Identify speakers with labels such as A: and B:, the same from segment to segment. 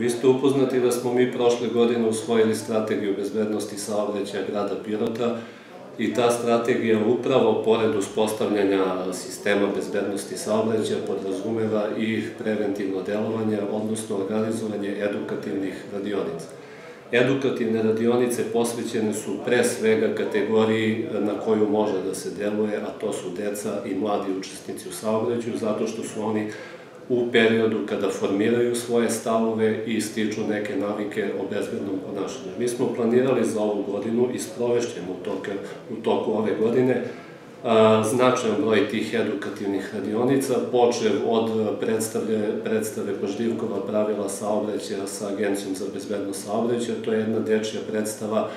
A: Vi ste upoznati da smo mi prošle godine usvojili strategiju bezbednosti saobraćaja grada Pirota i ta strategija upravo, pored uspostavljanja sistema bezbednosti saobraćaja, podrazumeva i preventivno delovanje, odnosno organizovanje edukativnih radionica. Edukativne radionice posvećene su pre svega kategoriji na koju može da se deluje, a to su deca i mladi učesnici u saobraćaju, zato što su oni u periodu kada formiraju svoje stavove i stiču neke navike o bezbednom ponašanju. Mi smo planirali za ovu godinu i sprovešćemo u u toku ove godine značajan broj tih edukativnih radionica, počev od predstave, predstave pravila saobraćaja sa Agencijom za bezbednost saobraćaja, to je jedna dečja predstava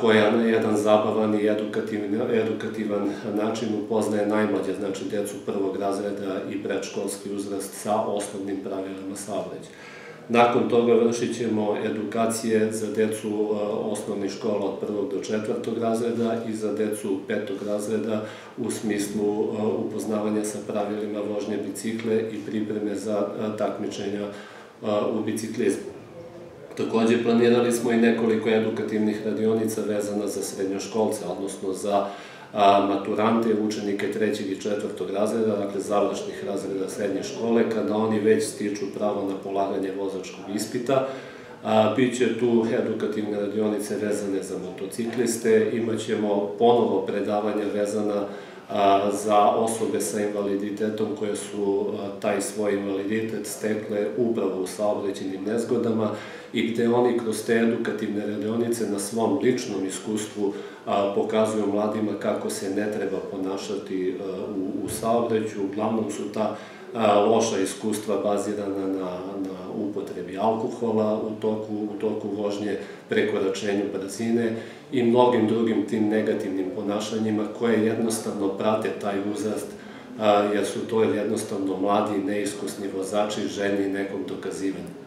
A: koja na jedan zabavan i edukativan, edukativan način upoznaje najmlađe, znači decu prvog razreda i predškolski uzrast sa osnovnim pravilama saobraćaja. Nakon toga vršit ćemo edukacije za decu osnovnih škola od prvog do četvrtog razreda i za decu petog razreda u smislu upoznavanja sa pravilima vožnje bicikle i pripreme za takmičenja u biciklizmu. Takođe, planirali smo i nekoliko edukativnih radionica vezana za srednjoškolce, odnosno za maturante, učenike trećeg i četvrtog razreda, dakle završnih razreda srednje škole, kada oni već stiču pravo na polaganje vozačkog ispita. Biće tu edukativne radionice vezane za motocikliste, imaćemo ponovo predavanja vezana za osobe sa invaliditetom koje su taj svoj invaliditet stekle upravo u saobraćenim nezgodama i gde oni kroz te edukativne radionice na svom ličnom iskustvu pokazuju mladima kako se ne treba ponašati u, u saobraću. Uglavnom su ta loša iskustva bazirana na, na upotrebi alkohola u toku, u toku vožnje, prekoračenju brzine i mnogim drugim tim negativnim ponašanjima koje jednostavno prate taj uzrast jer su to jednostavno mladi, neiskusni vozači ženi nekom dokazivanju.